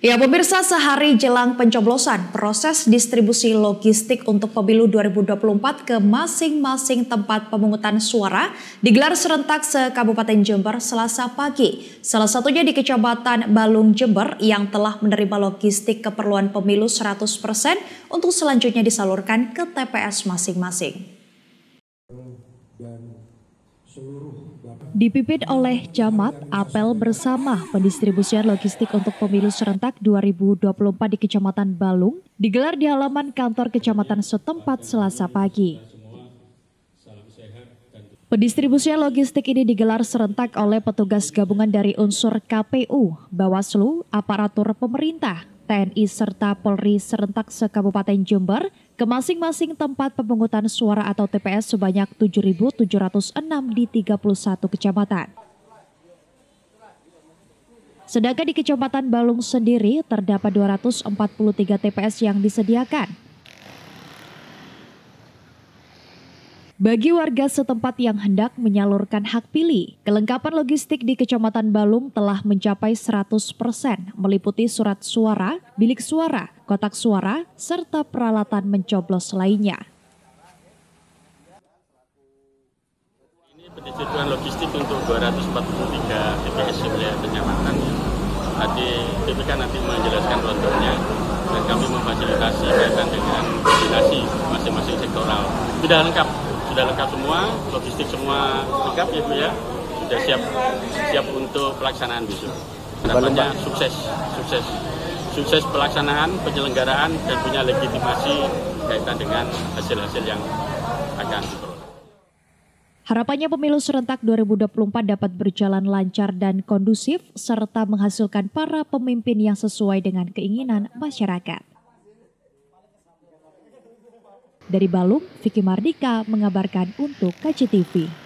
Ya pemirsa sehari jelang pencoblosan, proses distribusi logistik untuk pemilu 2024 ke masing-masing tempat pemungutan suara digelar serentak se Kabupaten Jember selasa pagi. Salah satunya di Kecamatan Balung Jember yang telah menerima logistik keperluan pemilu 100% untuk selanjutnya disalurkan ke TPS masing-masing. Dipimpin oleh Jamat, apel bersama pendistribusian logistik untuk pemilu serentak 2024 di Kecamatan Balung digelar di halaman kantor kecamatan setempat selasa pagi. Pendistribusian logistik ini digelar serentak oleh petugas gabungan dari unsur KPU, Bawaslu, aparatur pemerintah, TNI serta Polri serentak se-Kabupaten Jember ke masing-masing tempat pemungutan suara atau TPS sebanyak 7.706 di 31 kecamatan. Sedangkan di Kecamatan Balung sendiri terdapat 243 TPS yang disediakan. Bagi warga setempat yang hendak menyalurkan hak pilih, kelengkapan logistik di Kecamatan Balung telah mencapai 100%, meliputi surat suara, bilik suara, kotak suara, serta peralatan mencoblos lainnya. Ini pendistribusian logistik untuk 243 TPS wilayah kecamatan. Tadi BPK nanti menjelaskan rondonya dan kami memfasilitasi kaitan dengan koordinasi masing-masing sektoral. Sudah lengkap sudah lengkap semua, logistik semua lengkap ya Bu ya. Sudah siap siap untuk pelaksanaan besok. Harapannya sukses, sukses. Sukses pelaksanaan, penyelenggaraan dan punya legitimasi kaitan dengan hasil-hasil yang akan diperoleh. Harapannya pemilu serentak 2024 dapat berjalan lancar dan kondusif serta menghasilkan para pemimpin yang sesuai dengan keinginan masyarakat. Dari Balung, Vicky Mardika mengabarkan untuk KCTV.